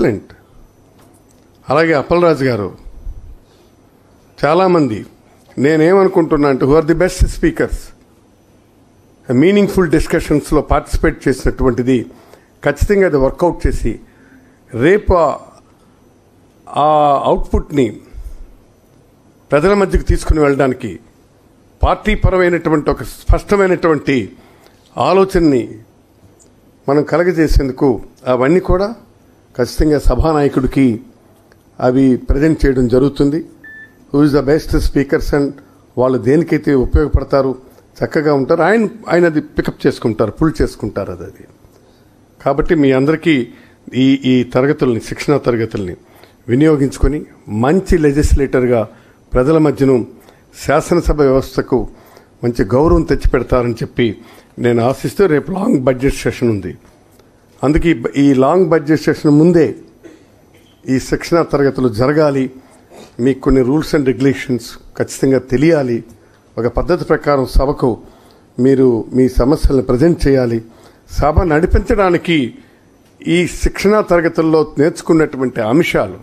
Excellent. అలాగే అప్పలరాజు గారు చాలామంది నేనేమనుకుంటున్నా అంటే who are the best speakers meaningful డిస్కషన్స్లో participate చేసినటువంటిది ఖచ్చితంగా అది వర్కౌట్ చేసి రేపు ఆ- అవుట్పుట్ని ప్రజల మధ్యకు తీసుకుని వెళ్ళడానికి పార్టీ పరమైనటువంటి ఒక స్పష్టమైనటువంటి ఆలోచనని మనం కలగజేసేందుకు అవన్నీ కూడా ఖచ్చితంగా సభానాయకుడికి అవి ప్రజెంట్ చేయడం జరుగుతుంది. Who is the best speakers and వాళ్ళు దేనికైతే ఉపయోగపడతారు చక్కగా ఉంటారు. ఆయన ఆయన అది పికప్ చేసుకుంటారు పుల్ చేసుకుంటారు అది అది. కాబట్టి మీ అందరికీ ఈ ఈ తరగతుల్ని శిక్షణా తరగతుల్ని వినియోగించుకొని మంచి లెజిస్లేటర్గా ప్రజల మధ్యను శాసనసభ వ్యవస్థకు మంచి గౌరవం తెచ్చిపెడతారని చెప్పి నేను ఆశిస్తూ రేపు లాంగ్ బడ్జెట్ సెషన్ ఉంది. అందుకే ఈ- లాంగ్ బడ్జెట్ సెషన్ ముందే ఈ శిక్షణా తరగతులు జరగాలి. మీకు కొన్ని రూల్స్ అండ్ రెగ్యులేషన్స్ ఖచ్చితంగా తెలియాలి. ఒక పద్ధతి ప్రకారం సభకు మీరు మీ సమస్యలను ప్రజెంట్ చేయాలి. సభ నడిపించడానికి ఈ శిక్షణా తరగతుల్లో నేర్చుకున్నటువంటి అంశాలు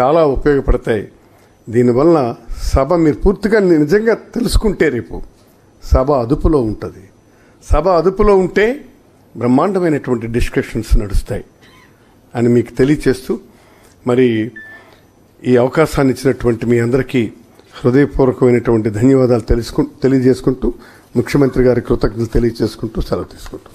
చాలా ఉపయోగపడతాయి. దీనివల్ల సభ మీరు పూర్తిగా నిజంగా తెలుసుకుంటే రేపు సభ అదుపులో ఉంటుంది. సభ అదుపులో ఉంటే బ్రహ్మాండమైనటువంటి డిస్కషన్స్ నడుస్తాయి అని మీకు తెలియచేస్తూ మరి ఈ అవకాశాన్ని ఇచ్చినటువంటి మీ అందరికీ హృదయపూర్వకమైనటువంటి ధన్యవాదాలు తెలుసుకు తెలియజేసుకుంటూ ముఖ్యమంత్రి గారి కృతజ్ఞతలు తెలియజేసుకుంటూ సెలవు తీసుకుంటూ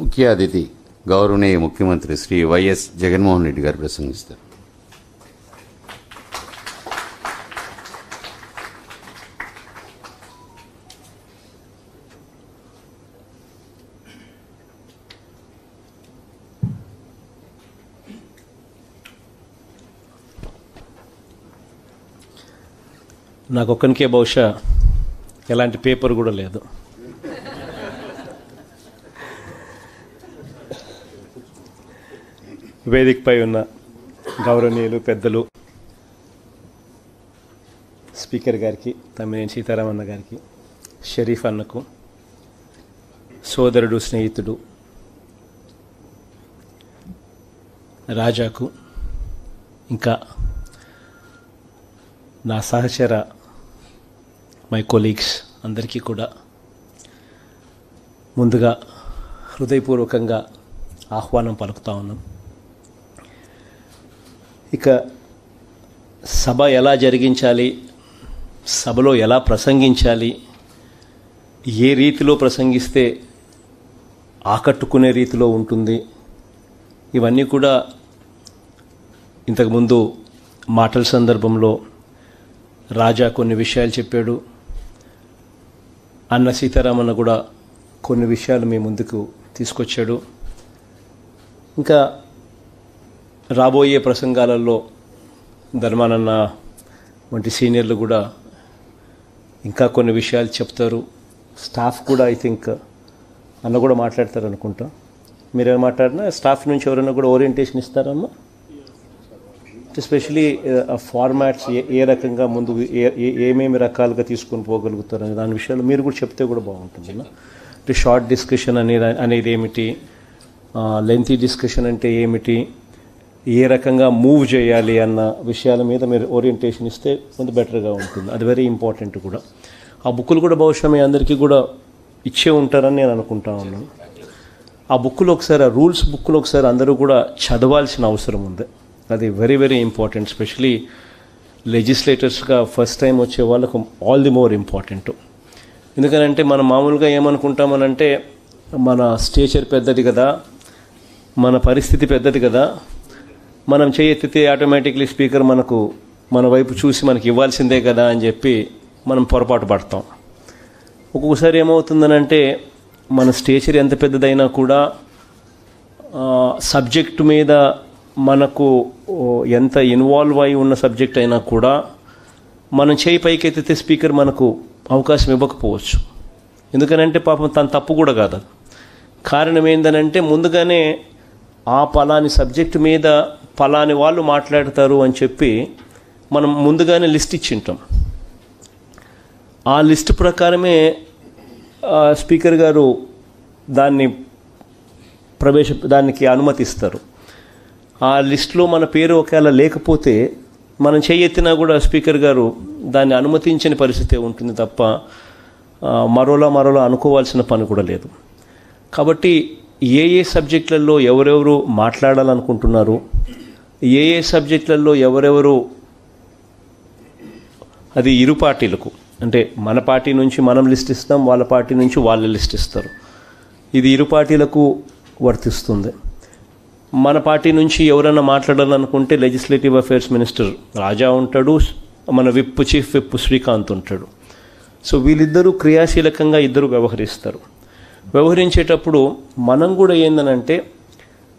ముఖ్య అతిథి గౌరవనీయ ముఖ్యమంత్రి శ్రీ వైఎస్ జగన్మోహన్ రెడ్డి గారు ప్రసంగిస్తారు. నాకు ఒక్కనికే బహుశా ఎలాంటి పేపర్ కూడా లేదు. వేదికపై ఉన్న గౌరవనీయులు పెద్దలు స్పీకర్ గారికి తమ్మినేని సీతారామన్న గారికి షరీఫ్ అన్నకు సోదరుడు స్నేహితుడు రాజాకు ఇంకా నా సహచర మై కొలీగ్స్ అందరికీ కూడా ముందుగా హృదయపూర్వకంగా ఆహ్వానం పలుకుతా ఉన్నాం. ఇక సభ ఎలా జరిగించాలి? సభలో ఎలా ప్రసంగించాలి? ఏ రీతిలో ప్రసంగిస్తే ఆకట్టుకునే రీతిలో ఉంటుంది? ఇవన్నీ కూడా ఇంతకుముందు మాటల సందర్భంలో రాజా కొన్ని విషయాలు చెప్పాడు. అన్న సీతారామన్న కూడా కొన్ని విషయాలు మీ ముందుకు తీసుకొచ్చాడు. ఇంకా రాబోయే ప్రసంగాలలో ధర్మానన్న వంటి సీనియర్లు కూడా ఇంకా కొన్ని విషయాలు చెప్తారు. స్టాఫ్ కూడా ఐ థింక్ అన్న కూడా మాట్లాడతారు అనుకుంటా. మీరేం మాట్లాడినా స్టాఫ్ నుంచి ఎవరైనా కూడా ఓరియంటేషన్ ఇస్తారమ్మా? ఎస్పెషలీ ఫార్మాట్స్ ఏ ఏ రకంగా ముందు ఏ- ఏమేమి రకాలుగా తీసుకొని పోగలుగుతారు అనే దాని విషయాలు మీరు కూడా చెప్తే కూడా బాగుంటుంది అంటే షార్ట్ డిస్కషన్ అనేది అనేది ఏమిటి? లెంతీ డిస్కషన్ అంటే ఏమిటి? ఏ రకంగా మూవ్ చేయాలి అన్న విషయాల మీద మీరు ఓరియంటేషన్ ఇస్తే కొంత బెటర్గా ఉంటుంది. అది వెరీ ఇంపార్టెంట్ కూడా. ఆ బుక్కులు కూడా బహుశా మీ అందరికీ కూడా ఇచ్చే ఉంటారని నేను అనుకుంటా ఉన్నాను. ఆ బుక్కులు ఒకసారి ఆ రూల్స్ బుక్లో ఒకసారి అందరూ కూడా చదవాల్సిన అవసరం ఉంది. అది వెరీ వెరీ ఇంపార్టెంట్ స్పెషలీ లెజిస్లేటర్స్గా ఫస్ట్ టైం వచ్చే వాళ్ళకు ఆల్ ది మోర్ ఇంపార్టెంట్ ఎందుకనంటే మనం మామూలుగా ఏమనుకుంటామనంటే మన స్టేచర్ పెద్దది కదా మన పరిస్థితి పెద్దది కదా మనం చేయెత్తితే ఆటోమేటిక్లీ స్పీకర్ మనకు మన వైపు చూసి మనకి ఇవ్వాల్సిందే కదా అని చెప్పి మనం పొరపాటు పడతాం. ఒక్కొక్కసారి ఏమవుతుందనంటే మన స్టేచర్ ఎంత పెద్దదైనా కూడా సబ్జెక్టు మీద మనకు ఎంత ఇన్వాల్వ్ అయి ఉన్న సబ్జెక్ట్ అయినా కూడా మనం చేయి పైకెత్తితే స్పీకర్ మనకు అవకాశం ఇవ్వకపోవచ్చు. ఎందుకనంటే పాపం తన తప్పు కూడా కాదు. కారణం ఏందనంటే ముందుగానే ఆ పలాని సబ్జెక్ట్ మీద పలాని వాళ్ళు మాట్లాడతారు అని చెప్పి మనం ముందుగానే లిస్ట్ ఇచ్చింటాం. ఆ లిస్ట్ ప్రకారమే స్పీకర్ గారు దాన్ని ప్రవేశ దానికి అనుమతిస్తారు. ఆ లిస్టులో మన పేరు ఒకవేళ లేకపోతే మనం చేయెత్తినా కూడా స్పీకర్ గారు దాన్ని అనుమతించని పరిస్థితి ఉంటుంది తప్ప మరోలా మరోలా అనుకోవాల్సిన పని కూడా లేదు. కాబట్టి ఏ ఏ సబ్జెక్టులలో ఎవరెవరు మాట్లాడాలనుకుంటున్నారు? ఏ ఏ సబ్జెక్టులలో ఎవరెవరు అది ఇరు పార్టీలకు. అంటే మన పార్టీ నుంచి మనం లిస్ట్ ఇస్తాం వాళ్ళ పార్టీ నుంచి వాళ్ళు లిస్ట్ ఇస్తారు. ఇది ఇరు పార్టీలకు వర్తిస్తుంది. మన పార్టీ నుంచి ఎవరైనా మాట్లాడాలనుకుంటే లెజిస్లేటివ్ అఫైర్స్ మినిస్టర్ రాజా ఉంటాడు మన విప్ చీఫ్ విప్ శ్రీకాంత్ ఉంటాడు. సో వీళ్ళిద్దరూ క్రియాశీలకంగా ఇద్దరు వ్యవహరిస్తారు. వ్యవహరించేటప్పుడు మనం కూడా ఏందనంటే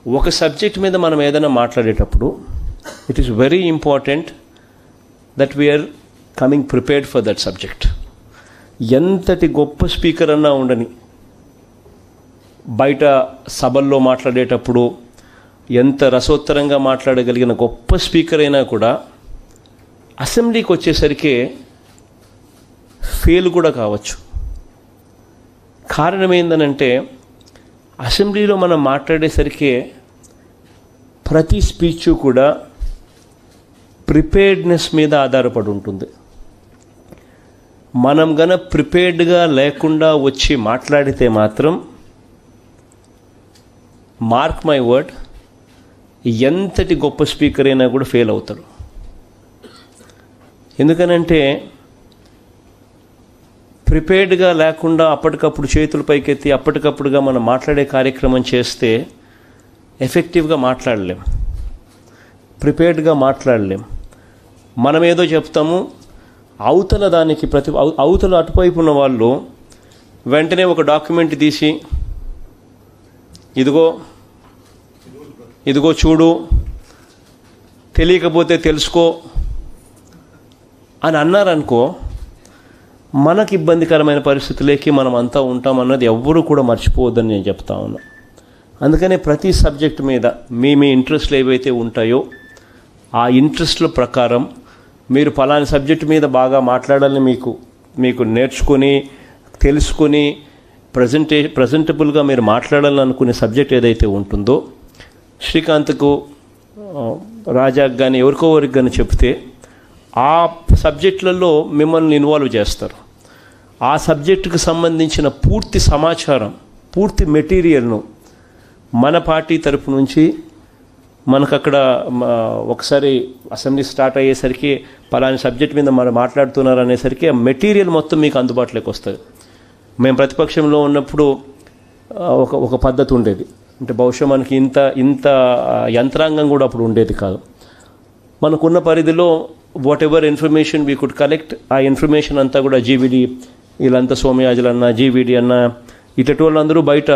ఒక సబ్జెక్ట్ మీద మనం ఏదైనా మాట్లాడేటప్పుడు it is very important that we are coming prepared for that subject ఎంతటి గొప్ప స్పీకర్ అన్నా ఉండని బయట సభల్లో మాట్లాడేటప్పుడు ఎంత రసోత్తరంగా మాట్లాడగలిగిన గొప్ప స్పీకర్ అయినా కూడా అసెంబ్లీకి వచ్చేసరికి ఫెయిల్ కూడా కావచ్చు. కారణమేందనంటే అసెంబ్లీలో మనం మాట్లాడేసరికి ప్రతి స్పీచ్ కూడా ప్రిపేర్డ్నెస్ మీద ఆధారపడి ఉంటుంది. మనం గన ప్రిపేర్డ్గా లేకుండా వచ్చి మాట్లాడితే మాత్రం మార్క్ మై వర్డ్ ఎంతటి గొప్ప స్పీకర్ అయినా కూడా ఫెయిల్ అవుతాడు ఎందుకనంటే ప్రిపేర్డ్గా లేకుండా అప్పటికప్పుడు చేతులు పైకెత్తి అప్పటికప్పుడుగా మనం మాట్లాడే కార్యక్రమం చేస్తే ఎఫెక్టివ్గా మాట్లాడలేం. ప్రిపేర్డ్గా మాట్లాడలేం. మనం ఏదో చెప్తాము అవతల దానికి ప్రతి అవ- అవతల అటువైపు ఉన్న వాళ్ళు వెంటనే ఒక డాక్యుమెంట్ తీసి ఇదిగో ఇదిగో చూడు తెలియకపోతే తెలుసుకో అని అన్నారనుకో మనకి ఇబ్బందికరమైన పరిస్థితులకి మనం అంతా ఉంటామన్నది ఎవ్వరూ కూడా మర్చిపోవద్దని నేను చెప్తా ఉన్నా. అందుకనే ప్రతి సబ్జెక్ట్ మీద మీ మీ ఇంట్రెస్ట్లు ఏవైతే ఉంటాయో ఆ ఇంట్రెస్ట్ల ప్రకారం మీరు ఫలాని సబ్జెక్ట్ మీద బాగా మాట్లాడాలని మీకు మీకు నేర్చుకొని తెలుసుకొని ప్రజెంటే ప్రజెంటబుల్గా మీరు మాట్లాడాలని అనుకునే సబ్జెక్ట్ ఏదైతే ఉంటుందో శ్రీకాంత్కు రాజాకు కానీ ఎవరికో ఎవరికి కానీ చెప్తే ఆ సబ్జెక్టులలో మిమ్మల్ని ఇన్వాల్వ్ చేస్తారు. ఆ సబ్జెక్టుకు సంబంధించిన పూర్తి సమాచారం పూర్తి మెటీరియల్ను మన పార్టీ తరపు నుంచి మనకు అక్కడ ఒకసారి అసెంబ్లీ స్టార్ట్ అయ్యేసరికి పలాని సబ్జెక్ట్ మీద మనం మాట్లాడుతున్నారు అనేసరికి ఆ మెటీరియల్ మొత్తం మీకు అందుబాటులోకి వస్తుంది. మేము ప్రతిపక్షంలో ఉన్నప్పుడు ఒక ఒక పద్ధతి ఉండేది. అంటే బహుశా మనకి ఇంత ఇంత యంత్రాంగం కూడా అప్పుడు ఉండేది కాదు. మనకున్న పరిధిలో whatever information we could collect ఆ ఇన్ఫర్మేషన్ అంతా కూడా జీవిడి వీళ్ళంతా సోమయాజులు అన్న జీవిడి అన్న ఇటటి వాళ్ళందరూ బయట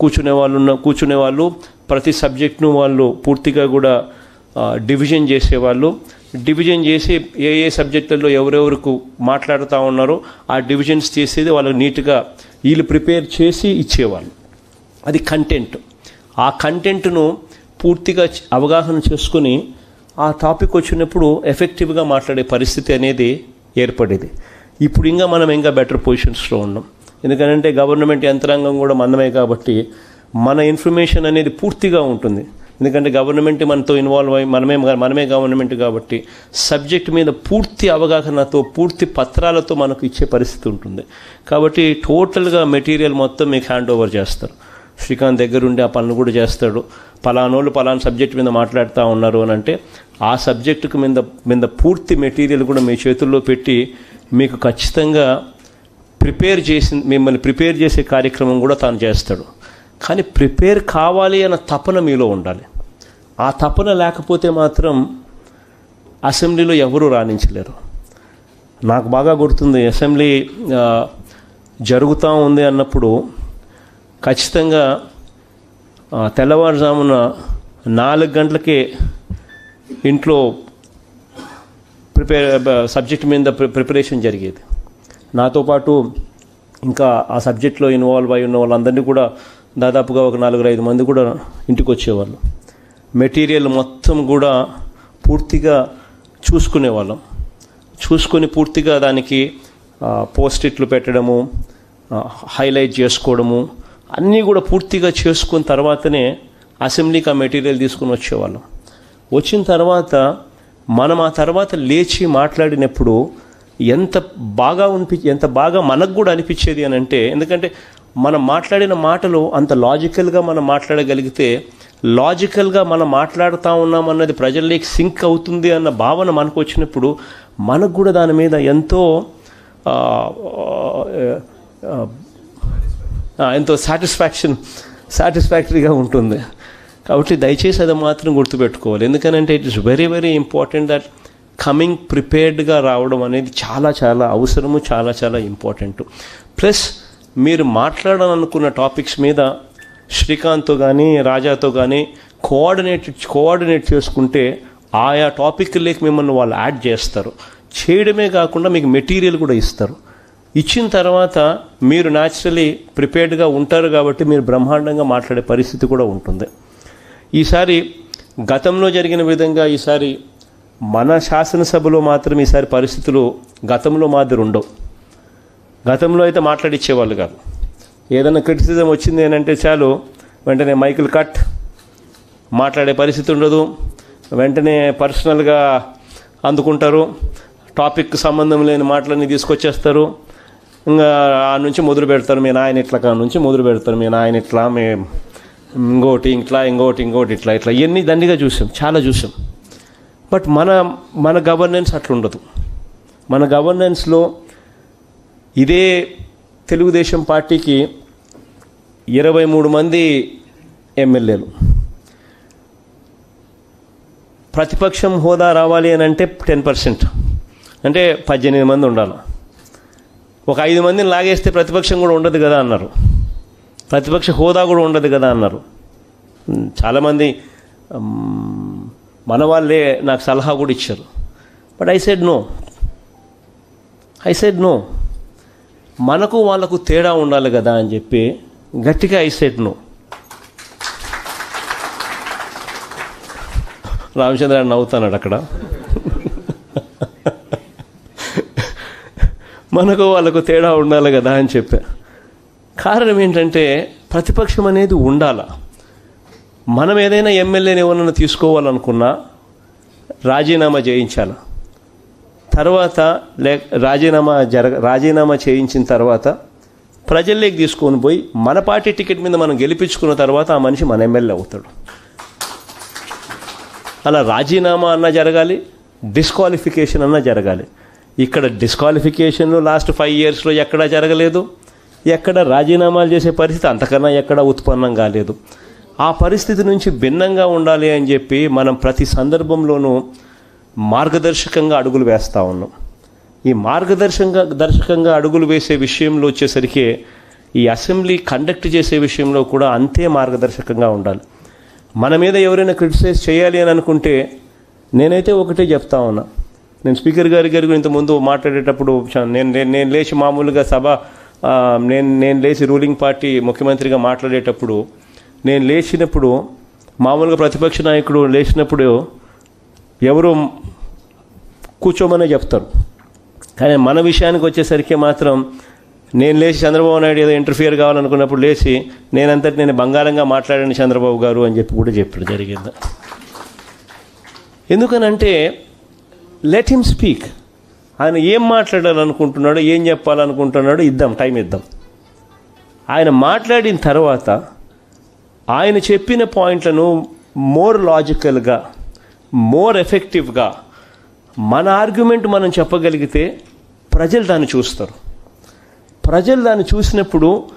కూర్చునే వాళ్ళు ఉన్న కూర్చునే వాళ్ళు ప్రతి సబ్జెక్ట్ను వాళ్ళు పూర్తిగా కూడా డివిజన్ చేసేవాళ్ళు డివిజన్ చేసి ఏ ఏ సబ్జెక్టులలో ఎవరెవరికి మాట్లాడుతూ ఉన్నారో ఆ డివిజన్స్ చేసేది వాళ్ళు నీట్గా వీళ్ళు ప్రిపేర్ చేసి ఇచ్చేవాళ్ళు. అది కంటెంట్ ఆ కంటెంట్ను పూర్తిగా అవగాహన చేసుకుని ఆ టాపిక్ వచ్చినప్పుడు ఎఫెక్టివ్గా మాట్లాడే పరిస్థితి అనేది ఏర్పడేది. ఇప్పుడు ఇంకా మనం ఇంకా బెటర్ పొజిషన్స్లో ఉన్నాం. ఎందుకంటే గవర్నమెంట్ యంత్రాంగం కూడా మందమే కాబట్టి మన ఇన్ఫర్మేషన్ అనేది పూర్తిగా ఉంటుంది. ఎందుకంటే గవర్నమెంట్ మనతో ఇన్వాల్వ్ అయ్యి మనమే మనమే గవర్నమెంట్ కాబట్టి సబ్జెక్ట్ మీద పూర్తి అవగాహనతో పూర్తి పత్రాలతో మనకు ఇచ్చే పరిస్థితి ఉంటుంది. కాబట్టి టోటల్గా మెటీరియల్ మొత్తం మీకు హ్యాండ్ ఓవర్ చేస్తారు. శ్రీకాంత్ దగ్గరుండి ఆ పనులు కూడా చేస్తాడు. పలానోళ్ళు పలానా సబ్జెక్ట్ మీద మాట్లాడుతూ ఉన్నారు అని అంటే ఆ సబ్జెక్టుకు మీద మీద పూర్తి మెటీరియల్ కూడా మీ చేతుల్లో పెట్టి మీకు ఖచ్చితంగా ప్రిపేర్ చేసి మిమ్మల్ని ప్రిపేర్ చేసే కార్యక్రమం కూడా తాను చేస్తాడు. కానీ ప్రిపేర్ కావాలి అన్న తపన మీలో ఉండాలి. ఆ తపన లేకపోతే మాత్రం అసెంబ్లీలో ఎవరూ రాణించలేరు. నాకు బాగా గుర్తుంది అసెంబ్లీ జరుగుతూ ఉంది అన్నప్పుడు ఖచ్చితంగా తెల్లవారుజామున నాలుగు గంటలకే ఇంట్లో ప్రిపేర్ సబ్జెక్ట్ మీద ప్రి- ప్రిపరేషన్ జరిగేది. నాతో పాటు ఇంకా ఆ సబ్జెక్ట్లో ఇన్వాల్వ్ అయి ఉన్న వాళ్ళందరినీ కూడా దాదాపుగా ఒక నలుగురు ఐదు మంది కూడా ఇంటికి వచ్చేవాళ్ళు మెటీరియల్ మొత్తం కూడా పూర్తిగా చూసుకునేవాళ్ళం. చూసుకొని పూర్తిగా దానికి పోస్ట్ ఇట్లు పెట్టడము హైలైట్ చేసుకోవడము అన్నీ కూడా పూర్తిగా చేసుకున్న తర్వాతనే అసెంబ్లీకి ఆ మెటీరియల్ తీసుకుని వచ్చేవాళ్ళం. వచ్చిన తర్వాత మనం ఆ తర్వాత లేచి మాట్లాడినప్పుడు ఎంత బాగా అనిపి ఎంత బాగా మనకు కూడా అనిపించేది అని అంటే ఎందుకంటే మనం మాట్లాడిన మాటలు అంత లాజికల్గా మనం మాట్లాడగలిగితే లాజికల్గా మనం మాట్లాడుతూ ఉన్నాం అన్నది ప్రజల్లోకి సింక్ అవుతుంది అన్న భావన మనకు వచ్చినప్పుడు మనకు కూడా దాని మీద ఎంతో ఎంతో సాటిస్ఫాక్షన్ సాటిస్ఫాక్టరీగా ఉంటుంది. కాబట్టి దయచేసి అది మాత్రం గుర్తుపెట్టుకోవాలి. ఎందుకనంటే it is very very important that coming ప్రిపేర్డ్గా రావడం అనేది చాలా చాలా అవసరము చాలా చాలా ఇంపార్టెంట్ ప్లస్ మీరు మాట్లాడాలనుకున్న టాపిక్స్ మీద శ్రీకాంత్తో కానీ రాజాతో కానీ కోఆర్డినేట్ కోఆర్డినేట్ చేసుకుంటే ఆయా టాపిక్లకి మిమ్మల్ని వాళ్ళు యాడ్ చేస్తారు. చేయడమే కాకుండా మీకు మెటీరియల్ కూడా ఇస్తారు. ఇచ్చిన తర్వాత మీరు న్యాచురలీ ప్రిపేర్డ్గా ఉంటారు కాబట్టి మీరు బ్రహ్మాండంగా మాట్లాడే పరిస్థితి కూడా ఉంటుంది. ఈసారి గతంలో జరిగిన విధంగా ఈసారి మన శాసనసభలో మాత్రం ఈసారి పరిస్థితులు గతంలో మాదిరి ఉండవు. గతంలో అయితే మాట్లాడిచ్చేవాళ్ళు కాదు. ఏదైనా క్రిటిసిజం వచ్చింది ఏంటంటే చాలు వెంటనే మైకులు కట్ మాట్లాడే పరిస్థితి ఉండదు. వెంటనే పర్సనల్గా అందుకుంటారు. టాపిక్ సంబంధం లేని మాటలన్నీ తీసుకొచ్చేస్తారు. ఇంకా ఆ నుంచి మొదలు పెడతారు మీ నాయన ఇట్లా కా నుంచి మొదలు పెడతారు మీ నాయన ఇట్లా మే ఇంకోటి ఇట్లా ఇంకోటి ఇంకోటి ఇట్లా ఇట్లా. ఇవన్నీ దండిగా చూసాం చాలా చూసాం. బట్ మన మన గవర్నెన్స్ అట్లా ఉండదు మన గవర్నెన్స్లో ఇదే తెలుగుదేశం పార్టీకి ఇరవై మూడు మంది ఎమ్మెల్యేలు. ప్రతిపక్షం హోదా రావాలి అని అంటే టెన్ పర్సెంట్. అంటే పద్దెనిమిది మంది ఉండాలి. ఒక ఐదు మందిని లాగేస్తే ప్రతిపక్షం కూడా ఉండదు కదా అన్నారు. ప్రతిపక్ష హోదా కూడా ఉండదు కదా అన్నారు. చాలామంది మన వాళ్ళే నాకు సలహా కూడా ఇచ్చారు. But I said no I said no మనకు వాళ్ళకు తేడా ఉండాలి కదా అని చెప్పి గట్టిగా ఐ సెడ్ నో రామచంద్ర నవ్వుతున్నాడు అక్కడ. మనకు వాళ్ళకు తేడా ఉండాలి కదా అని చెప్పా. కారణం ఏంటంటే ప్రతిపక్షం అనేది ఉండాల. మనం ఏదైనా ఎమ్మెల్యేని ఎవరన్నా తీసుకోవాలనుకున్నా రాజీనామా చేయించాలి. తర్వాత లే రాజీనామా జరగ రాజీనామా చేయించిన తర్వాత ప్రజల్లోకి తీసుకొని పోయి మన పార్టీ టికెట్ మీద మనం గెలిపించుకున్న తర్వాత ఆ మనిషి మన ఎమ్మెల్యే అవుతాడు. అలా రాజీనామా అన్నా జరగాలి డిస్క్వాలిఫికేషన్ అన్నా జరగాలి. ఇక్కడ డిస్క్వాలిఫికేషన్లు లాస్ట్ ఫైవ్ ఇయర్స్లో ఎక్కడా జరగలేదు. ఎక్కడ రాజీనామాలు చేసే పరిస్థితి అంతకన్నా ఎక్కడ ఉత్పన్నం కాలేదు. ఆ పరిస్థితి నుంచి భిన్నంగా ఉండాలి అని చెప్పి మనం ప్రతి సందర్భంలోనూ మార్గదర్శకంగా అడుగులు వేస్తూ ఉన్నాం. ఈ మార్గదర్శకంగా దర్శకంగా అడుగులు వేసే విషయంలో వచ్చేసరికి ఈ అసెంబ్లీ కండక్ట్ చేసే విషయంలో కూడా అంతే మార్గదర్శకంగా ఉండాలి. మన మీద ఎవరైనా క్రిటిసైజ్ చేయాలి అని అనుకుంటే నేనైతే ఒకటే చెప్తా ఉన్నా. నేను స్పీకర్ గారి గారి ఇంత ముందు మాట్లాడేటప్పుడు నేను నేను లేచి మామూలుగా సభ నేను నేను లేచి రూలింగ్ పార్టీ ముఖ్యమంత్రిగా మాట్లాడేటప్పుడు నేను లేచినప్పుడు మామూలుగా ప్రతిపక్ష నాయకుడు లేచినప్పుడు ఎవరు కూర్చోమనే చెప్తారు. కానీ మన విషయానికి వచ్చేసరికి మాత్రం నేను లేచి చంద్రబాబు నాయుడు ఏదో ఇంటర్ఫియర్ కావాలనుకున్నప్పుడు లేచి నేనంతటి నేను బంగారంగా మాట్లాడాను చంద్రబాబు గారు అని చెప్పి కూడా చెప్పడం జరిగింది. ఎందుకనంటే లెట్ హిమ్ స్పీక్ ఆయన ఏం మాట్లాడాలనుకుంటున్నాడో ఏం చెప్పాలనుకుంటున్నాడో ఇద్దాం టైం ఇద్దాం. ఆయన మాట్లాడిన తర్వాత ఆయన చెప్పిన పాయింట్లను మోర్ లాజికల్గా మోర్ ఎఫెక్టివ్గా మన ఆర్గ్యుమెంట్ మనం చెప్పగలిగితే ప్రజలు దాన్ని చూస్తారు. ప్రజలు దాన్ని చూసినప్పుడు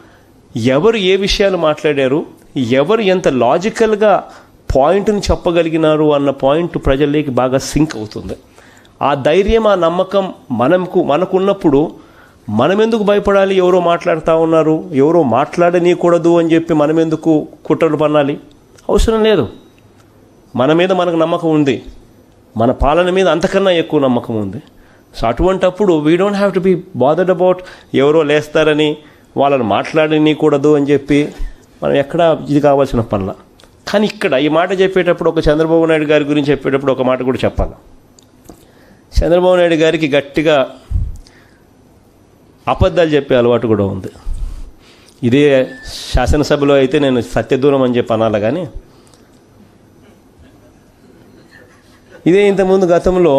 ఎవరు ఏ విషయాలు మాట్లాడారు ఎవరు ఎంత లాజికల్గా పాయింట్ని చెప్పగలిగినారు అన్న పాయింట్ ప్రజల్లోకి బాగా సింక్ అవుతుంది. ఆ ధైర్యం ఆ నమ్మకం మనకు మనకున్నప్పుడు మనం ఎందుకు భయపడాలి? ఎవరో మాట్లాడుతూ ఉన్నారు. ఎవరో మాట్లాడనీయకూడదు అని చెప్పి మనం ఎందుకు కుట్రలు పన్నాలి? అవసరం లేదు. మన మీద మనకు నమ్మకం ఉంది. మన పాలన మీద అంతకన్నా ఎక్కువ నమ్మకం ఉంది. సో అటువంటప్పుడు we don't have to be bothered about ఎవరో లేస్తారని వాళ్ళని మాట్లాడనీయకూడదు అని చెప్పి మనం ఎక్కడ ఇది కావాల్సిన పనుల. కానీ ఇక్కడ ఈ మాట చెప్పేటప్పుడు ఒక చంద్రబాబు నాయుడు గారి గురించి చెప్పేటప్పుడు ఒక మాట కూడా చెప్పాలి. చంద్రబాబు నాయుడు గారికి గట్టిగా అబద్ధాలు చెప్పే అలవాటు కూడా ఉంది. ఇదే శాసనసభలో అయితే నేను సత్యదూరం అని చెప్పి అనాలి కానీ ఇదే ఇంతకుముందు గతంలో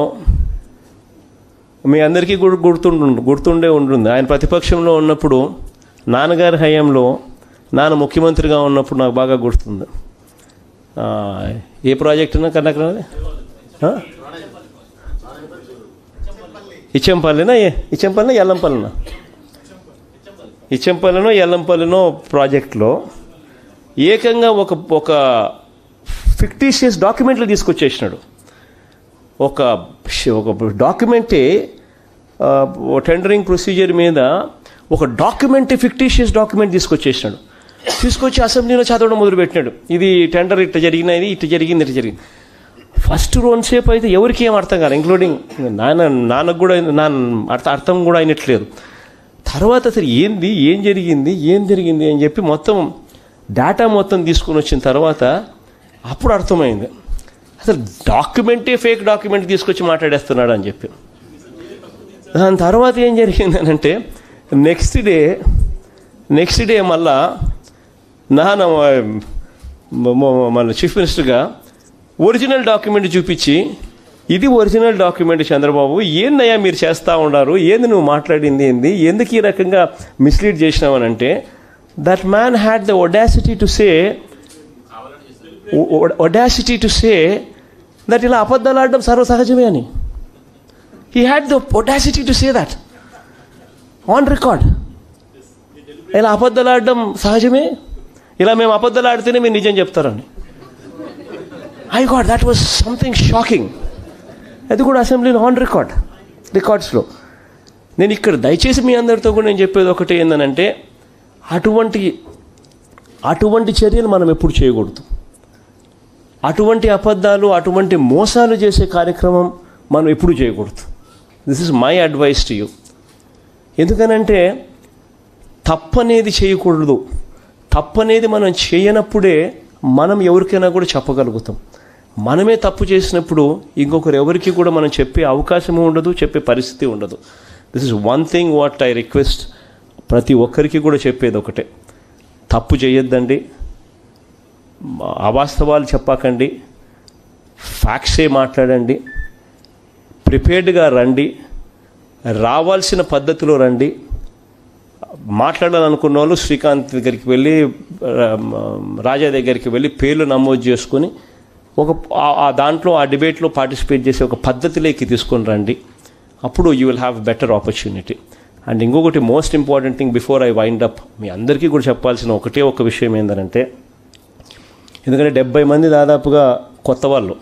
మీ అందరికీ గుర్ గుర్తుండు గుర్తుండే ఉంటుంది. ఆయన ప్రతిపక్షంలో ఉన్నప్పుడు నాన్నగారి హయాంలో నాన్న ముఖ్యమంత్రిగా ఉన్నప్పుడు నాకు బాగా గుర్తుంది. ఏ ప్రాజెక్ట్ కన్నా ఇచ్చంపల్లినా ఏ? ఇచ్చంపల్లినా ఎల్లంపల్లినా? ఇచ్చంపల్లినో ఎల్లంపల్లినో ప్రాజెక్ట్లో ఏకంగా ఒక ఒక ఫిక్టీషియస్ డాక్యుమెంట్లు తీసుకొచ్చేసినాడు. ఒక ఒక డాక్యుమెంటే టెండరింగ్ ప్రొసీజర్ మీద ఒక డాక్యుమెంట్ ఫిక్టీషియస్ డాక్యుమెంట్ తీసుకొచ్చేసినాడు. తీసుకొచ్చి అసెంబ్లీలో చదవడం మొదలుపెట్టినాడు. ఇది టెండర్ ఇట్ట జరిగినది ఇట్ట జరిగింది ఇట్లా జరిగింది. ఫస్ట్ సేపు అయితే ఎవరికి ఏం అర్థం కాదు ఇంక్లూడింగ్ నాన్న నాన్నకు కూడా నాన్న అర్థం అర్థం కూడా అయినట్లేదు తర్వాత అసలు ఏంది ఏం జరిగింది ఏం జరిగింది అని చెప్పి మొత్తం డేటా మొత్తం తీసుకుని వచ్చిన తర్వాత అప్పుడు అర్థమైంది అసలు డాక్యుమెంటే ఫేక్ డాక్యుమెంట్ తీసుకొచ్చి మాట్లాడేస్తున్నాడు అని చెప్పి దాని తర్వాత ఏం జరిగింది అని అంటే నెక్స్ట్ డే నెక్స్ట్ డే మళ్ళా నాన్న మన చీఫ్ మినిస్టర్గా ఒరిజినల్ డాక్యుమెంట్ చూపించి ఇది ఒరిజినల్ డాక్యుమెంట్ చంద్రబాబు ఏందయ్యా మీరు చేస్తూ ఉన్నారు? ఏంది నువ్వు మాట్లాడింది ఏంది? ఎందుకు ఈ రకంగా మిస్లీడ్ చేసినావని అంటే that man had the audacity to say audacity to say that ఇలా అబద్ధాలు ఆడడం సర్వసహజమే అని. He had the audacity to say that on record ఇలా అబద్ధాలు ఆడడం సహజమే? ఇలా మేము అబద్ధాలు ఆడితేనే మీరు నిజం చెప్తారని. I got that was something shocking అది కూడా అసెంబ్లీలో ఆన్ రికార్డ్ రికార్డ్స్లో నేను ఇక్కడ దయచేసి మీ అందరితో కూడా నేను చెప్పేది ఒకటి ఏంటనంటే అటువంటి అటువంటి చర్యలు మనం ఎప్పుడు చేయకూడదు. అటువంటి అబద్ధాలు అటువంటి మోసాలు చేసే కార్యక్రమం మనం ఎప్పుడు చేయకూడదు. This is my advice to you ఎందుకనంటే తప్పనేది చేయకూడదు. తప్పనేది మనం చేయనప్పుడే మనం ఎవరికైనా కూడా చెప్పగలుగుతాం. మనమే తప్పు చేసినప్పుడు ఇంకొకరు ఎవరికి కూడా మనం చెప్పే అవకాశం ఉండదు చెప్పే పరిస్థితి ఉండదు. This is one thing what I request ప్రతి ఒక్కరికి కూడా చెప్పేది ఒకటే. తప్పు చేయొద్దండి. అవాస్తవాలు చెప్పకండి. ఫ్యాక్ట్సే మాట్లాడండి. ప్రిపేర్డ్గా రండి. రావాల్సిన పద్ధతిలో రండి. మాట్లాడాలనుకున్న వాళ్ళు శ్రీకాంత్ దగ్గరికి వెళ్ళి రాజా దగ్గరికి వెళ్ళి పేర్లు నమోదు చేసుకొని ఒక ఆ- దాంట్లో ఆ డిబేట్లో పార్టిసిపేట్ చేసే ఒక పద్ధతిలోకి తీసుకొని రండి. అప్పుడు you will have better opportunity and ఇంకొకటి most important thing before I wind up మీ అందరికీ కూడా చెప్పాల్సిన ఒకటే ఒక విషయం ఏంటంటే ఎందుకంటే డెబ్బై మంది దాదాపుగా కొత్త వాళ్ళు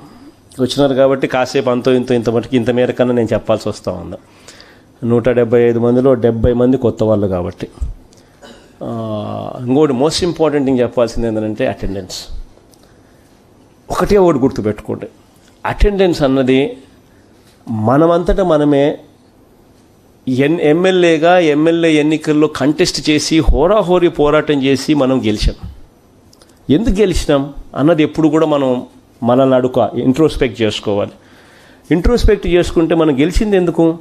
వచ్చినారు కాబట్టి కాసేపు అంతో ఇంతో ఇంత మటుకు ఇంత మేర కన్నా నేను చెప్పాల్సి వస్తూ ఉంది. నూట డెబ్బై ఐదు మందిలో డెబ్బై మంది కొత్త వాళ్ళు కాబట్టి. ఇంకోటి మోస్ట్ ఇంపార్టెంట్ థింగ్ చెప్పాల్సింది ఏంటంటే అటెండెన్స్ ఒకటే ఒకటి గుర్తుపెట్టుకోండి అటెండెన్స్ అన్నది మనమంతటా మనమే ఎన్ ఎమ్మెల్యేగా ఎమ్మెల్యే ఎన్నికల్లో కంటెస్ట్ చేసి హోరాహోరీ పోరాటం చేసి మనం గెలిచాం. ఎందుకు గెలిచినాం అన్నది ఎప్పుడు కూడా మనం మనల్ని అడుక ఇంట్రోస్పెక్ట్ చేసుకోవాలి. ఇంట్రోస్పెక్ట్ చేసుకుంటే మనం గెలిచింది ఎందుకు?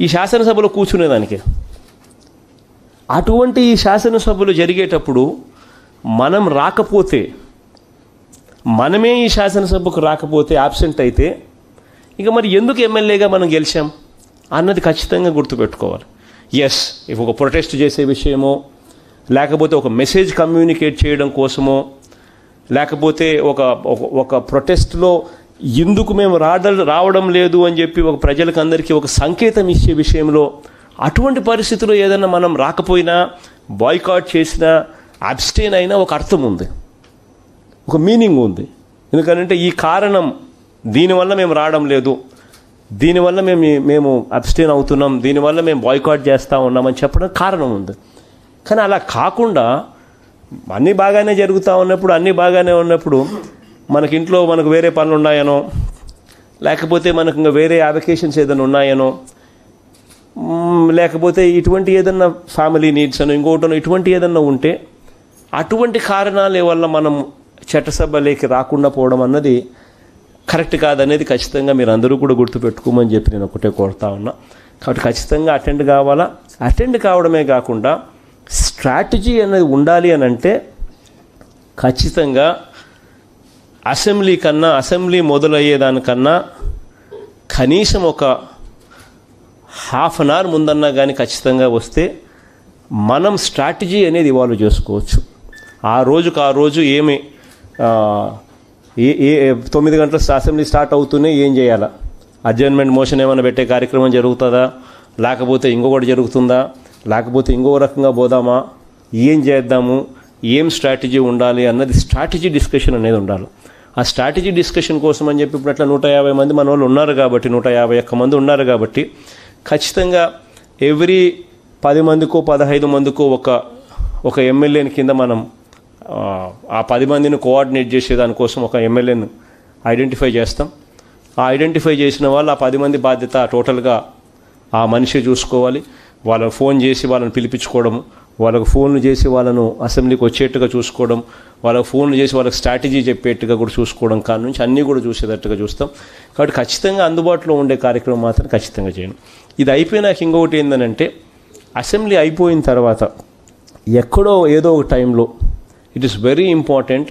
ఈ శాసనసభలో కూర్చునేదానికి. అటువంటి ఈ శాసనసభలు జరిగేటప్పుడు మనం రాకపోతే మనమే ఈ శాసనసభకు రాకపోతే ఆబ్సెంట్ అయితే ఇక మరి ఎందుకు ఎమ్మెల్యేగా మనం గెలిచాం? అన్నది ఖచ్చితంగా గుర్తుపెట్టుకోవాలి. ఎస్ ఇఫ్ ఒక ప్రొటెస్ట్ చేసే విషయమో లేకపోతే ఒక మెసేజ్ కమ్యూనికేట్ చేయడం కోసమో లేకపోతే ఒక ఒక- ప్రొటెస్ట్లో ఎందుకు మేము రాద రావడం లేదు అని చెప్పి ఒక ప్రజలకు అందరికీ ఒక సంకేతం ఇచ్చే విషయంలో అటువంటి పరిస్థితుల్లో ఏదైనా మనం రాకపోయినా బాయ్కాట్ చేసినా అబ్స్టైన్ అయినా ఒక అర్థం ఉంది. ఒక మీనింగ్ ఉంది. ఎందుకంటే ఈ కారణం దీనివల్ల మేము రావడం లేదు. దీనివల్ల మేము మేము అబ్స్టైన్ అవుతున్నాం. దీనివల్ల మేము బాయ్కాట్ చేస్తూ ఉన్నామని చెప్పడం కారణం ఉంది. కానీ అలా కాకుండా అన్నీ బాగానే జరుగుతూ ఉన్నప్పుడు అన్నీ బాగానే ఉన్నప్పుడు మనకి ఇంట్లో మనకు వేరే పనులు ఉన్నాయనో లేకపోతే మనకు ఇంకా వేరే అప్లికేషన్స్ ఏదైనా ఉన్నాయనో లేకపోతే ఇటువంటి ఏదన్నా ఫ్యామిలీ నీడ్స్ అని ఇంకోటనో ఇటువంటి ఏదన్నా ఉంటే అటువంటి కారణాల వల్ల మనం చట్టసభలోకి రాకుండా పోవడం అన్నది కరెక్ట్ కాదనేది ఖచ్చితంగా మీరు అందరూ కూడా గుర్తుపెట్టుకోమని చెప్పి నేను ఒకటే కోరుతా ఉన్నా. కాబట్టి ఖచ్చితంగా అటెండ్ కావాలా? అటెండ్ కావడమే కాకుండా స్ట్రాటజీ అనేది ఉండాలి అని అంటే ఖచ్చితంగా అసెంబ్లీ కన్నా అసెంబ్లీ మొదలయ్యేదానికన్నా కనీసం ఒక హాఫ్ అన్ అవర్ ముందన్నా కానీ ఖచ్చితంగా వస్తే మనం స్ట్రాటజీ అనేది ఇవాల్వ్ చేసుకోవచ్చు. ఆ రోజుకు ఆ రోజు ఏమి ఏ ఏ తొమ్మిది గంటల అసెంబ్లీ స్టార్ట్ అవుతూనే ఏం చేయాలా? అడ్జర్న్మెంట్ మోషన్ ఏమైనా పెట్టే కార్యక్రమం జరుగుతుందా? లేకపోతే ఇంకొకటి జరుగుతుందా? లేకపోతే ఇంకో రకంగా పోదామా? ఏం చేద్దాము? ఏం స్ట్రాటజీ ఉండాలి అన్నది స్ట్రాటజీ డిస్కషన్ అనేది ఉండాలి. ఆ స్ట్రాటజీ డిస్కషన్ కోసం అని చెప్పి ఇప్పుడు అట్లా నూట యాభై మంది మన వాళ్ళు ఉన్నారు కాబట్టి నూట యాభై ఒక్క మంది ఉన్నారు కాబట్టి ఖచ్చితంగా ఎవ్రీ పది మందికో పదహైదు మందికో ఒక ఒక ఎమ్మెల్యేని కింద మనం ఆ, పది మందిని కోఆర్డినేట్ చేసే దానికోసం ఒక ఎమ్మెల్యేను ఐడెంటిఫై చేస్తాం. ఆ ఐడెంటిఫై చేసిన వాళ్ళు ఆ పది మంది బాధ్యత టోటల్గా ఆ మనిషి చూసుకోవాలి. వాళ్ళని ఫోన్ చేసి వాళ్ళని పిలిపించుకోవడం వాళ్ళకు ఫోన్లు చేసి వాళ్ళను అసెంబ్లీకి వచ్చేట్టుగా చూసుకోవడం వాళ్ళకు ఫోన్లు చేసి వాళ్ళకి స్ట్రాటజీ చెప్పేట్టుగా కూడా చూసుకోవడం కాని నుంచి అన్నీ కూడా చూసేటట్టుగా చూస్తాం. కాబట్టి ఖచ్చితంగా అందుబాటులో ఉండే కార్యక్రమం మాత్రం ఖచ్చితంగా చేయను ఇది అయిపోయినాక ఇంకొకటి ఏంటంటే అసెంబ్లీ అయిపోయిన తర్వాత ఎక్కడో ఏదో ఒక టైంలో it is very important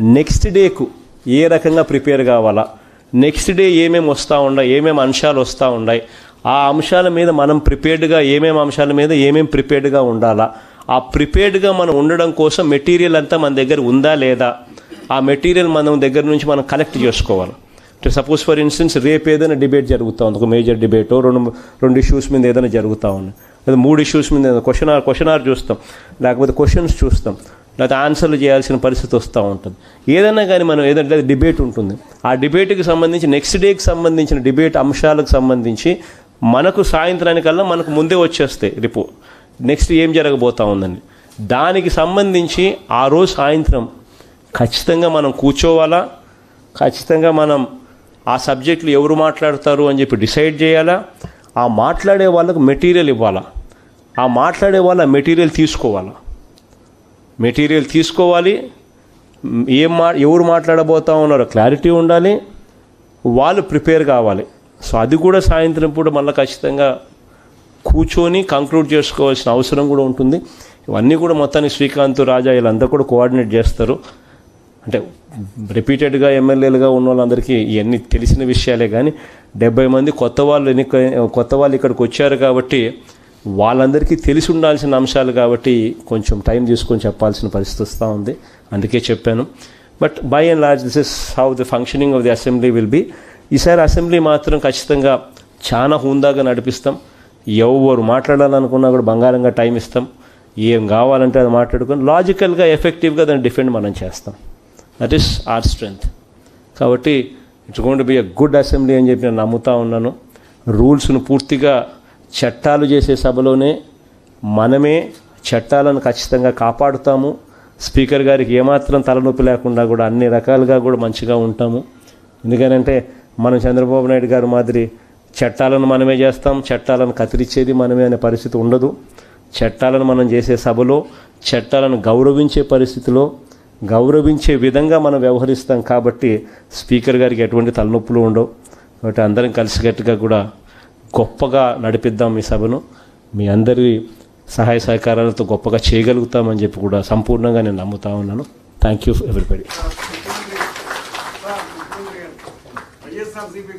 next డేకు ఏ రకంగా ప్రిపేర్ కావాలా? నెక్స్ట్ డే ఏమేమి వస్తూ ఉన్నాయి ఏమేమి అంశాలు వస్తూ ఉన్నాయి ఆ అంశాల మీద మనం ప్రిపేర్డ్గా ఏమేమి అంశాల మీద ఏమేమి ప్రిపేర్డ్గా ఉండాలా? ఆ ప్రిపేర్డ్గా మనం ఉండడం కోసం మెటీరియల్ అంతా మన దగ్గర ఉందా లేదా? ఆ మెటీరియల్ మనం దగ్గర నుంచి మనం కలెక్ట్ చేసుకోవాలి. అంటే సపోజ్ ఫర్ ఇన్స్టెన్స్ రేపు ఏదైనా డిబేట్ జరుగుతూ ఉంది. ఒక మేజర్ డిబేట్ రెండు రెండు ఇష్యూస్ మీద ఏదైనా జరుగుతూ ఉంది. లేదా మూడు ఇష్యూస్ మీద క్వశ్చన్ ఆర్ క్వశ్చన్ ఆర్ చూస్తాం. లేకపోతే క్వశ్చన్స్ చూస్తాం. లేకపోతే ఆన్సర్లు చేయాల్సిన పరిస్థితి వస్తూ ఉంటుంది. ఏదైనా కానీ మనం ఏదంటే డిబేట్ ఉంటుంది. ఆ డిబేట్కి సంబంధించి నెక్స్ట్ డేకి సంబంధించిన డిబేట్ అంశాలకు సంబంధించి మనకు సాయంత్రానికల్లా మనకు ముందే వచ్చేస్తాయి రిపో నెక్స్ట్ ఏం జరగబోతా ఉందని దానికి సంబంధించి ఆ రోజు సాయంత్రం ఖచ్చితంగా మనం కూర్చోవాలా? ఖచ్చితంగా మనం ఆ సబ్జెక్టులు ఎవరు మాట్లాడతారు అని చెప్పి డిసైడ్ చేయాలా? ఆ మాట్లాడే వాళ్ళకు మెటీరియల్ ఇవ్వాలా? ఆ మాట్లాడే వాళ్ళ మెటీరియల్ తీసుకోవాలా? మెటీరియల్ తీసుకోవాలి. ఏం మా ఎవరు మాట్లాడబోతా ఉన్నారో క్లారిటీ ఉండాలి. వాళ్ళు ప్రిపేర్ కావాలి. సో అది కూడా సాయంత్రం పూట మళ్ళీ ఖచ్చితంగా కూర్చొని కంక్లూడ్ చేసుకోవాల్సిన అవసరం కూడా ఉంటుంది. ఇవన్నీ కూడా మొత్తానికి శ్రీకాంత్ రాజా వీళ్ళంతా కూడా కోఆర్డినేట్ చేస్తారు. అంటే రిపీటెడ్గా ఎమ్మెల్యేలుగా ఉన్న వాళ్ళందరికీ ఇవన్నీ తెలిసిన విషయాలే కానీ డెబ్బై మంది కొత్త వాళ్ళు ఎన్నిక కొత్త వాళ్ళు ఇక్కడికి వచ్చారు కాబట్టి వాళ్ళందరికీ తెలిసి ఉండాల్సిన అంశాలు కాబట్టి కొంచెం టైం తీసుకొని చెప్పాల్సిన పరిస్థితి వస్తూ ఉంది. అందుకే చెప్పాను. But by and large this is how the functioning of the assembly will be ఈసారి అసెంబ్లీ మాత్రం ఖచ్చితంగా చాలా హుందాగా నడిపిస్తాం. ఎవరు మాట్లాడాలనుకున్నా కూడా బంగారంగా టైం ఇస్తాం. ఏం కావాలంటే అది మాట్లాడుకొని లాజికల్గా ఎఫెక్టివ్గా దాన్ని డిఫెండ్ మనం చేస్తాం. దట్ ఈస్ ఆర్ స్ట్రెంగ్త్ కాబట్టి it's gonna be a good assembly అని చెప్పి నేను నమ్ముతా ఉన్నాను. రూల్స్ను పూర్తిగా చట్టాలు చేసే సభలోనే మనమే చట్టాలను ఖచ్చితంగా కాపాడుతాము. స్పీకర్ గారికి ఏమాత్రం తలనొప్పి లేకుండా కూడా అన్ని రకాలుగా కూడా మంచిగా ఉంటాము. ఎందుకనంటే మనం చంద్రబాబు నాయుడు గారి మాదిరి చట్టాలను మనమే చేస్తాం చట్టాలను కత్తిరించేది మనమే అనే పరిస్థితి ఉండదు. చట్టాలను మనం చేసే సభలో చట్టాలను గౌరవించే పరిస్థితిలో గౌరవించే విధంగా మనం వ్యవహరిస్తాం కాబట్టి స్పీకర్ గారికి ఎటువంటి తలనొప్పులు ఉండవు. కాబట్టి అందరం కలిసికట్టుగా కూడా గొప్పగా నడిపిద్దాం ఈ సభను. మీ అందరి సహాయ సహకారాలతో గొప్పగా చేయగలుగుతామని చెప్పి కూడా సంపూర్ణంగా నేను నమ్ముతా ఉన్నాను. Thank you everybody YSRCP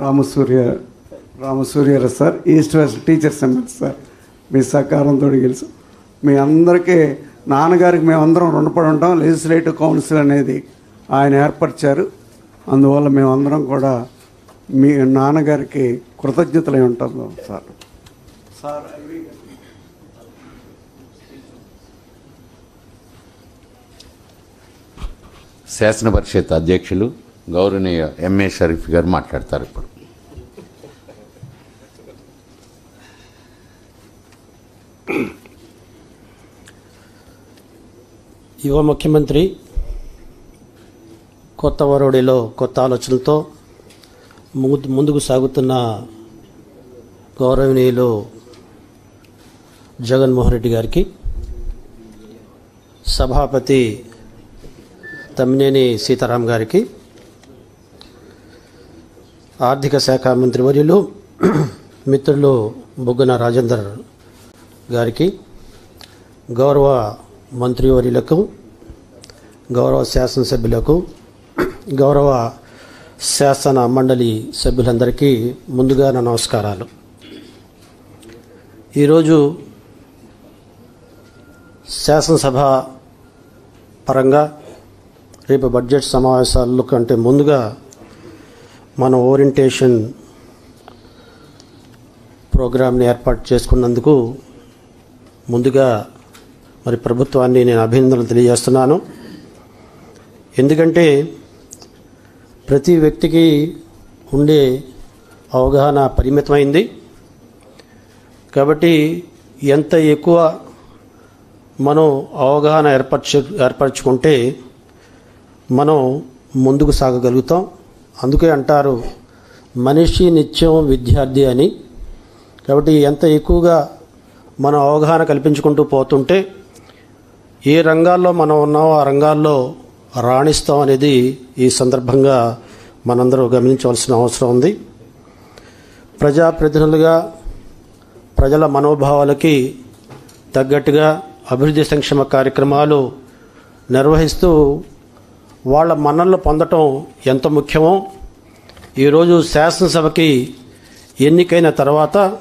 Ramasurya Ramasuryarao sir? East west teachers MLA sir. మీ సహకారంతో గెలుసు. మీ అందరికీ నాన్నగారికి మేమందరం రుణపడి ఉంటాం. లెజిస్లేటివ్ కౌన్సిల్ అనేది ఆయన ఏర్పరిచారు. అందువల్ల మేమందరం కూడా మీ నాన్నగారికి కృతజ్ఞతలై ఉంటాం సార్. సార్. శాసన పరిషత్ అధ్యక్షులు గౌరవనీయ ఎంఏ షరీఫ్ గారు మాట్లాడతారు ఇప్పుడు. యువ ముఖ్యమంత్రి కొత్త వరోడిలో కొత్త ఆలోచనలతో ముందుకు సాగుతున్న గౌరవనీయులు జగన్మోహన్ రెడ్డి గారికి సభాపతి తమ్మినేని సీతారాం గారికి ఆర్థిక శాఖ మంత్రివర్యులు మిత్రులు బుగ్గన రాజేందర్ గారికి గౌరవ మంత్రివర్యులకు గౌరవ శాసనసభ్యులకు గౌరవ శాసన మండలి సభ్యులందరికీ ముందుగా నా నమస్కారాలు. ఈరోజు శాసనసభ పరంగా రేపు బడ్జెట్ సమావేశాల కంటే ముందుగా మన ఓరియంటేషన్ ప్రోగ్రామ్ని ఏర్పాటు చేసుకున్నందుకు ముందుగా మరి ప్రభుత్వాన్ని నేను అభినందనలు తెలియజేస్తున్నాను. ఎందుకంటే ప్రతి వ్యక్తికి ఉండే అవగాహన పరిమితమైంది. కాబట్టి ఎంత ఎక్కువ మనం అవగాహన ఏర్పరచు ఏర్పరచుకుంటే మనం ముందుకు సాగగలుగుతాం. అందుకే అంటారు మనిషి నిత్యం విద్యార్థి అని. కాబట్టి ఎంత ఎక్కువగా మనం అవగాహన కల్పించుకుంటూ పోతుంటే ఏ రంగాల్లో మనం ఉన్నామో ఆ రంగాల్లో రాణిస్తాం అనేది ఈ సందర్భంగా మనందరూ గమనించవలసిన అవసరం ఉంది. ప్రజాప్రతినిధులుగా ప్రజల మనోభావాలకి తగ్గట్టుగా అభివృద్ధి సంక్షేమ కార్యక్రమాలు నిర్వహిస్తూ వాళ్ళ మన్ననలు పొందటం ఎంత ముఖ్యమో ఈరోజు శాసనసభకి ఎన్నికైన తర్వాత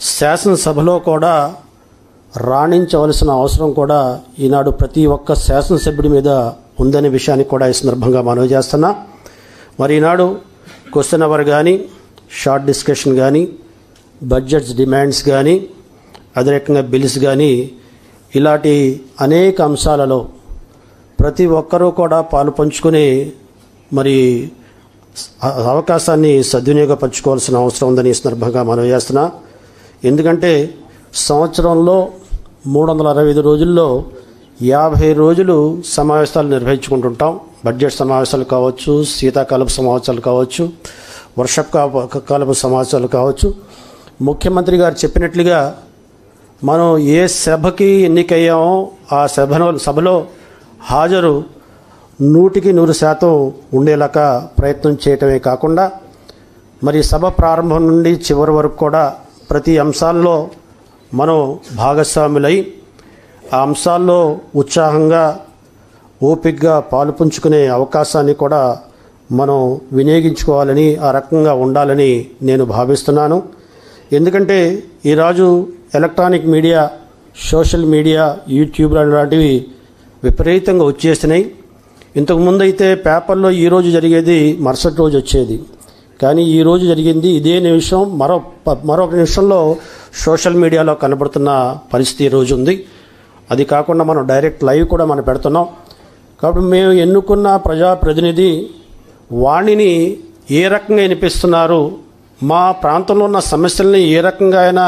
శాసనసభలో కూడా రాణించవలసిన అవసరం కూడా ఈనాడు ప్రతి ఒక్క శాసనసభ్యుడి మీద ఉందనే విషయాన్ని కూడా ఈ సందర్భంగా మనవి చేస్తున్నా. మరి ఈనాడు క్వశ్చన్ అవర్ కానీ షార్ట్ డిస్కషన్ కానీ బడ్జెట్స్ డిమాండ్స్ కానీ అదే రకంగా బిల్స్ కానీ ఇలాంటి అనేక అంశాలలో ప్రతి ఒక్కరూ కూడా పాలు పంచుకుని మరి అవకాశాన్ని సద్వినియోగపరచుకోవాల్సిన అవసరం ఉందని ఈ సందర్భంగా మనవి చేస్తున్నా. ఎందుకంటే సంవత్సరంలో మూడు వందల అరవై ఐదు రోజుల్లో యాభై రోజులు సమావేశాలు నిర్వహించుకుంటుంటాం. బడ్జెట్ సమావేశాలు కావచ్చు శీతాకాలపు సమావేశాలు కావచ్చు వర్షపు కాలపు సమావేశాలు కావచ్చు. ముఖ్యమంత్రి గారు చెప్పినట్లుగా మనం ఏ సభకి ఎన్నికయ్యామో ఆ సభలో సభలో హాజరు నూటికి నూరు శాతం ఉండేలాగా ప్రయత్నం చేయటమే కాకుండా మరి సభ ప్రారంభం నుండి చివరి వరకు కూడా ప్రతి అంశాల్లో మనం భాగస్వాములై ఆ అంశాల్లో ఉత్సాహంగా ఓపిక్గా పాలుపుంచుకునే అవకాశాన్ని కూడా మనం వినియోగించుకోవాలని ఆ రకంగా ఉండాలని నేను భావిస్తున్నాను. ఎందుకంటే ఈరోజు electronic media social media YouTube లాంటివి విపరీతంగా వచ్చేసినాయి ఇంతకుముందు అయితే పేపర్లో ఈ రోజు జరిగేది మరుసటి రోజు వచ్చేది. కానీ ఈ రోజు జరిగింది ఇదే నిమిషం. మరో ప- మరొక నిమిషంలో సోషల్ మీడియాలో కనబడుతున్న పరిస్థితి ఈరోజు రోజు ఉంది. అది కాకుండా మనం డైరెక్ట్ లైవ్ కూడా మనం పెడుతున్నాం. కాబట్టి మేము ఎన్నుకున్న ప్రజాప్రతినిధి వాణిని ఏ రకంగా వినిపిస్తున్నారు మా ప్రాంతంలో ఉన్న సమస్యల్ని ఏ రకంగా అయినా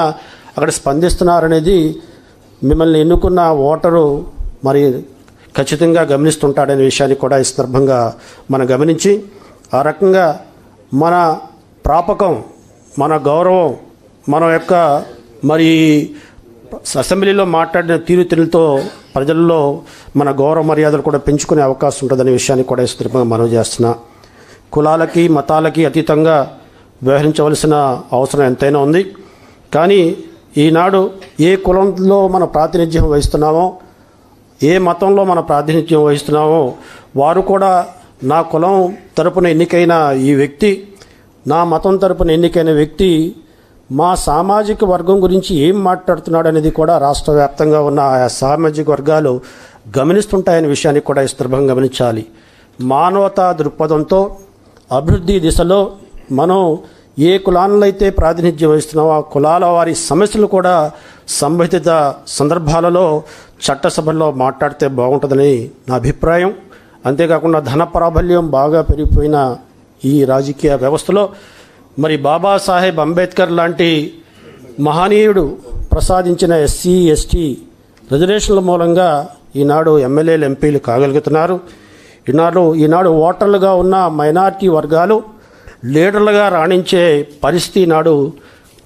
అక్కడ స్పందిస్తున్నారనేది మిమ్మల్ని ఎన్నుకున్న ఓటరు మరి ఖచ్చితంగా గమనిస్తుంటాడనే విషయాన్ని కూడా ఈ సందర్భంగా మనం గమనించి ఆ రకంగా మన ప్రాపకం మన గౌరవం మన యొక్క మరి అసెంబ్లీలో మాట్లాడిన తీరుతెన్నులతో ప్రజల్లో మన గౌరవ మర్యాదలు కూడా పెంచుకునే అవకాశం ఉంటుందనే విషయాన్ని కూడా సందర్భంగా మనవి చేస్తున్నా. కులాలకి మతాలకి అతీతంగా వ్యవహరించవలసిన అవసరం ఎంతైనా ఉంది. కానీ ఈనాడు ఏ కులంలో మన ప్రాతినిధ్యం వహిస్తున్నామో ఏ మతంలో మన ప్రాతినిధ్యం వహిస్తున్నామో వారు కూడా నా కులం తరపున ఎన్నికైన ఈ వ్యక్తి నా మతం తరపున ఎన్నికైన వ్యక్తి మా సామాజిక వర్గం గురించి ఏం మాట్లాడుతున్నాడు అనేది కూడా రాష్ట్ర వ్యాప్తంగా ఉన్న ఆయా సామాజిక వర్గాలు గమనిస్తుంటాయనే విషయాన్ని కూడా ఈ సందర్భంగా గమనించాలి. మానవతా దృక్పథంతో అభివృద్ధి దిశలో మనం ఏ కులాలైతే అయితే ప్రాతినిధ్యం వహిస్తున్నామో ఆ కులాల వారి సమస్యలు కూడా సంబంధిత సందర్భాలలో చట్టసభల్లో మాట్లాడితే బాగుంటుందని నా అభిప్రాయం. అంతేకాకుండా ధన ప్రాబల్యం బాగా పెరిగిపోయిన ఈ రాజకీయ వ్యవస్థలో మరి బాబాసాహెబ్ అంబేద్కర్ లాంటి మహనీయుడు ప్రసాదించిన ఎస్సీ ఎస్టీ రిజర్వేషన్ల మూలంగా ఈనాడు ఎమ్మెల్యేలు ఎంపీలు కాగలుగుతున్నారు. ఈనాడు ఈనాడు ఓటర్లుగా ఉన్న మైనార్టీ వర్గాలు లీడర్లుగా రాణించే పరిస్థితి నాడు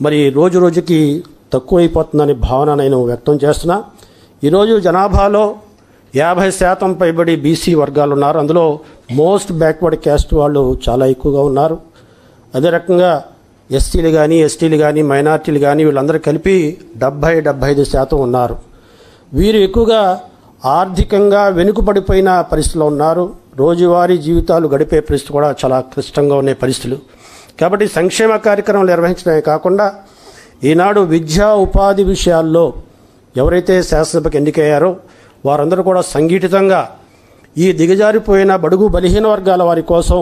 మరి రోజు రోజుకి తక్కువైపోతుందని భావన నేను వ్యక్తం చేస్తున్నా. ఈరోజు జనాభాలో యాభై శాతం పైబడి బీసీ వర్గాలు ఉన్నారు. అందులో మోస్ట్ బ్యాక్వర్డ్ క్యాస్ట్ వాళ్ళు చాలా ఎక్కువగా ఉన్నారు. అదే రకంగా ఎస్సీలు కానీ ఎస్టీలు కానీ మైనార్టీలు కానీ వీళ్ళందరూ కలిపి డెబ్భై డెబ్భై ఐదు శాతం ఉన్నారు. వీరు ఎక్కువగా ఆర్థికంగా వెనుకబడిపోయిన పరిస్థితిలో ఉన్నారు. రోజువారీ జీవితాలు గడిపే పరిస్థితి కూడా చాలా క్లిష్టంగా ఉన్న పరిస్థితులు. కాబట్టి సంక్షేమ కార్యక్రమాలు నిర్వహించడమే కాకుండా ఈనాడు విద్యా ఉపాధి విషయాల్లో ఎవరైతే శాసనసభకు ఎన్నికయ్యారో వారందరూ కూడా సంఘటితంగా ఈ దిగజారిపోయిన బడుగు బలహీన వర్గాల వారి కోసం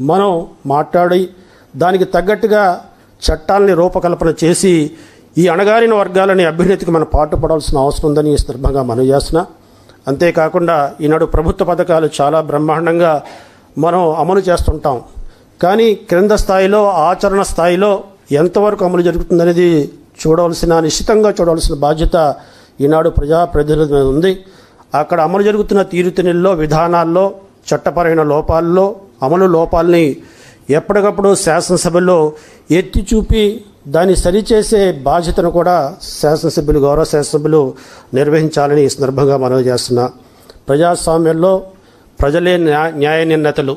మనం మాట్లాడి దానికి తగ్గట్టుగా చట్టాలని రూపకల్పన చేసి ఈ అణగారిన వర్గాలని అభ్యున్నతికి మనం పాటుపడాల్సిన అవసరం ఉందని ఈ సందర్భంగా మనం చేసిన. అంతేకాకుండా ఈనాడు ప్రభుత్వ పథకాలు చాలా బ్రహ్మాండంగా మనం అమలు చేస్తుంటాం. కానీ క్రింద స్థాయిలో ఆచరణ స్థాయిలో ఎంతవరకు అమలు జరుగుతుందనేది చూడవలసిన నిశ్చితంగా చూడవలసిన బాధ్యత ఈనాడు ప్రజాప్రతినిధుల మీద ఉంది. అక్కడ అమలు జరుగుతున్న తీరుతెన్నుల్లో విధానాల్లో చట్టపరమైన లోపాల్లో అమలు లోపాలని ఎప్పటికప్పుడు శాసనసభలో ఎత్తి చూపి దాన్ని సరిచేసే బాధ్యతను కూడా శాసనసభ్యులు గౌరవ శాసనసభ్యులు నిర్వహించాలని ఈ సందర్భంగా మనవి చేస్తున్నా. ప్రజాస్వామ్యంలో ప్రజలే న్యాయ న్యాయ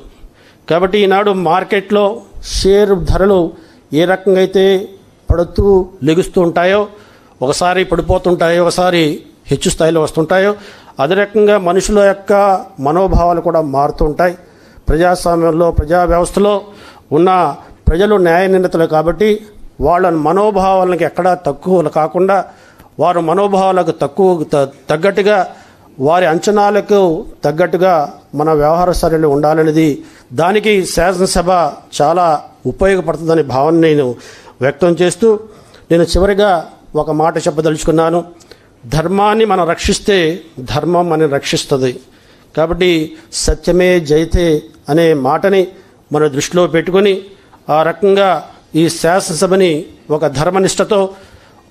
కాబట్టి ఈనాడు మార్కెట్లో షేర్ ధరలు ఏ రకంగా అయితే పడుతూ లెగుస్తూ ఉంటాయో ఒకసారి పడిపోతుంటాయో ఒకసారి హెచ్చు స్థాయిలో వస్తుంటాయో అదే రకంగా మనుషుల యొక్క మనోభావాలు కూడా మారుతూ ఉంటాయి. ప్రజాస్వామ్యంలో ప్రజా వ్యవస్థలో ఉన్న ప్రజలు న్యాయ నిందితులు కాబట్టి వాళ్ళ మనోభావాలకు ఎక్కడా తక్కువ కాకుండా వారు మనోభావాలకు తక్కువ తగ్గట్టుగా వారి అంచనాలకు తగ్గట్టుగా మన వ్యవహార శైలి ఉండాలనేది దానికి శాసనసభ చాలా ఉపయోగపడుతుందనే భావన నేను వ్యక్తం చేస్తూ నేను చివరిగా ఒక మాట చెప్పదలుచుకున్నాను. ధర్మాన్ని మనం రక్షిస్తే ధర్మం అని రక్షిస్తుంది. కాబట్టి సత్యమే జైతే అనే మాటని మన దృష్టిలో పెట్టుకొని ఆ రకంగా ఈ శాసనసభని ఒక ధర్మనిష్టతో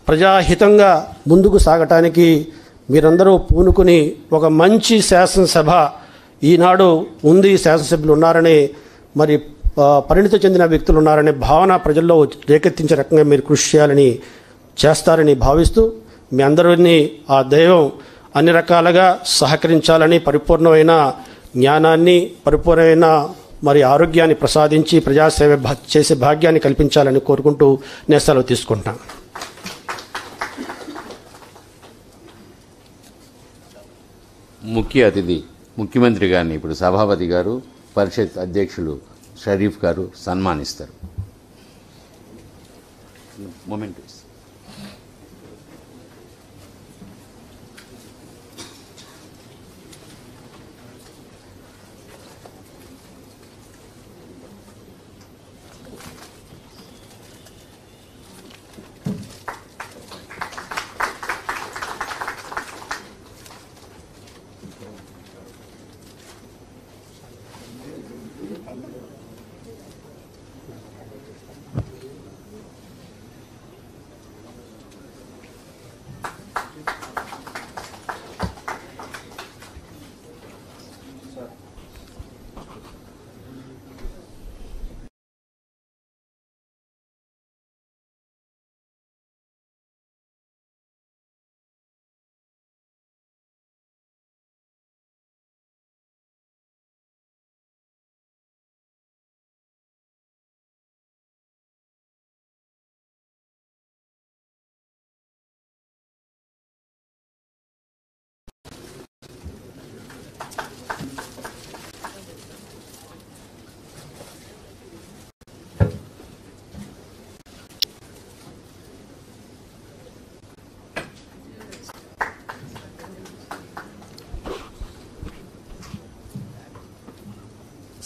ప్రజాహితంగా ముందుకు సాగటానికి మీరందరూ పూనుకుని ఒక మంచి శాసనసభ ఈనాడు ఉంది శాసనసభ్యులు ఉన్నారని మరి పరిణిత పరిణితి చెందిన వ్యక్తులు ఉన్నారనే భావన ప్రజల్లో రేకెత్తించే రకంగా మీరు కృషి చేయాలని చేస్తారని భావిస్తూ మీ అందరినీ ఆ దైవం అన్ని రకాలుగా సహకరించాలని పరిపూర్ణమైన జ్ఞానాన్ని పరిపూర్ణమైన మరి ఆరోగ్యాన్ని ప్రసాదించి ప్రజాసేవ చేసే భాగ్యాన్ని కల్పించాలని కోరుకుంటూ నేను సెలవు తీసుకుంటాను ముఖ్య అతిథి ముఖ్యమంత్రి గారిని ఇప్పుడు సభాపతి గారు పరిషత్ అధ్యక్షులు షరీఫ్ గారు సన్మానిస్తారు. మొమెంట్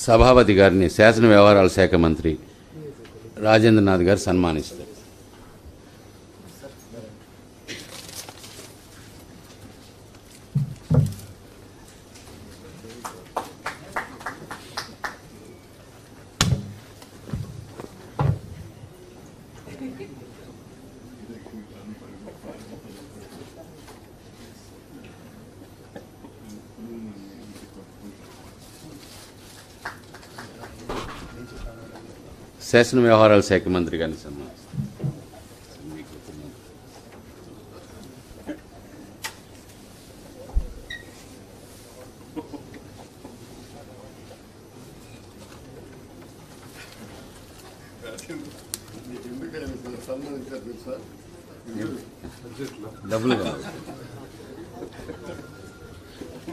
సభాపతి గారిని శాసన వ్యవహారాల శాఖ మంత్రి రాజేంద్రనాథ్ గారు సన్మానిస్తారు. శాసన వ్యవహారాల శాఖ మంత్రి గారిని సన్మానిస్తారు డబ్బులు కావాలి.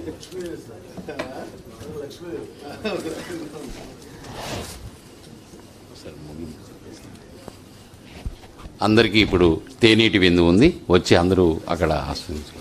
లక్ష్మీ లక్ష్మీ అందరికీ ఇప్పుడు తేనీటి విందు ఉంది. వచ్చి అందరూ అక్కడ ఆస్వాదించు